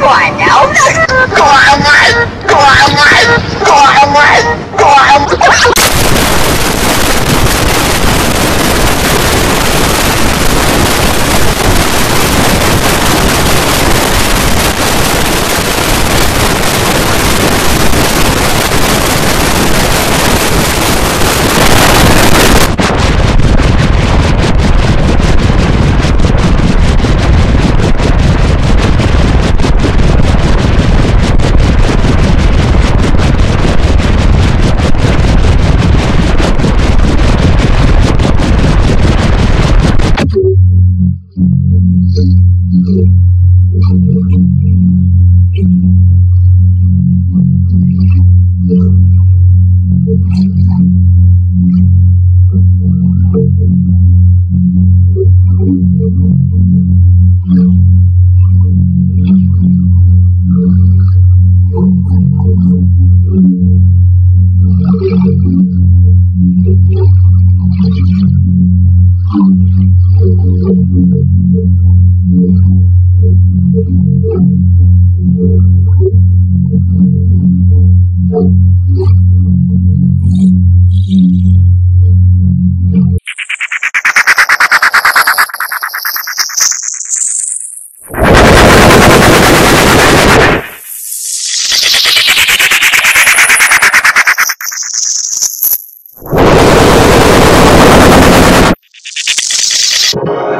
one. Oh, no. One.